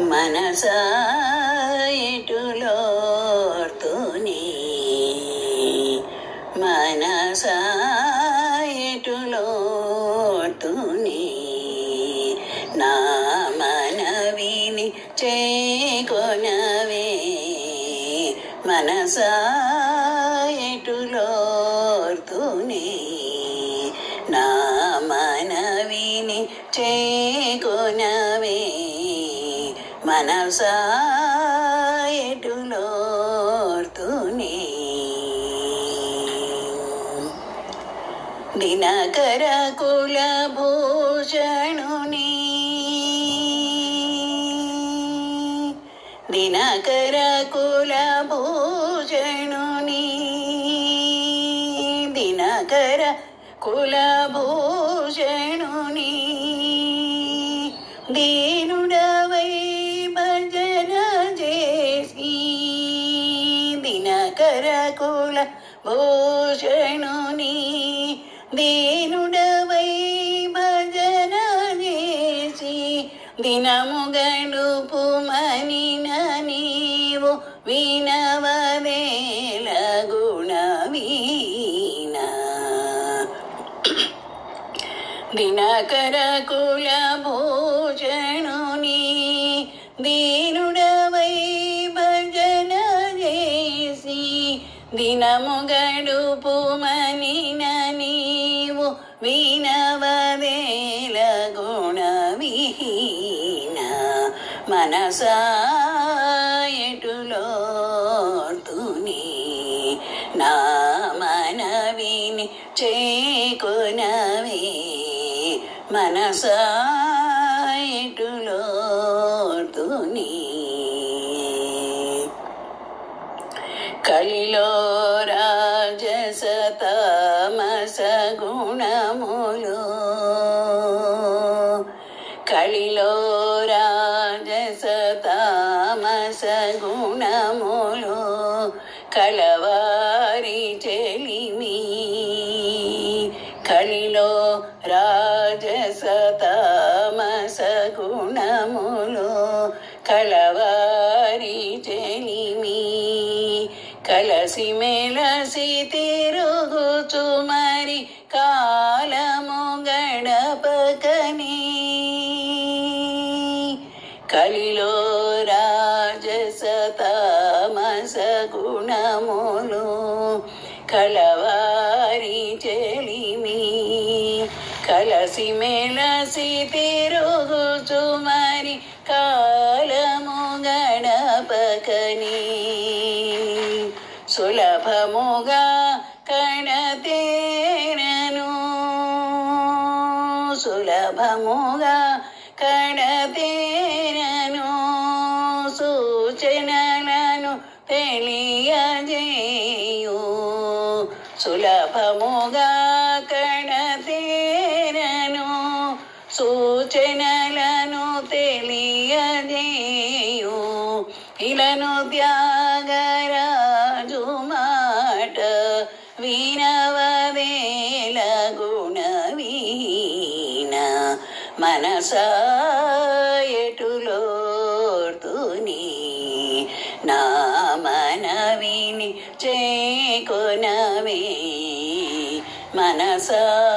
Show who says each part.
Speaker 1: మనసా ఎటులోర్తుని నా మనవిని చేకొనవే. మనసా నా మనవిని చేకొనవే. మనసా ఎటులోర్తుని దినకర కుల భూషణుని దినకర కుల భూషణుని దినకర కుల భూషణుని దీనుడవై భూషణుని దీనుడవై భజన చేసి దినము గడుపుమని నీవు వినవదేల గుణవీన దినకర కుల భూషణుని దీనుడవై భజన చేసి దినము వినవదేల గుణవిహీన మనసాయటులోర్తుని నా మనవిని చేకునవి మనసాయటులోర్తుని కలిలో రసగుణములు. కళిలో కలిలో రాజస తామస గుణములు. కలవారి చెలిమి. కళిలో రాజస తామస గుణములు. కలవారి చెలిమి. కలసి మెలసి మరి కాలము గడపకని కలిలో రాజస తామస గుణములు కలవారి చెలిమి. కలసి మెలసి తిరుగుచు మరి కాలము గణపకని సులభముగా కణతేనను సులభముగా కణతేనను సూచనలను తెలియజేయు సులభముగా కణతేనను సూచనలను తెలియజేయు ఇలను త్యాగరాజు మాట వినవదేల మనసా నా మనవిని చేకొనవే. మనసా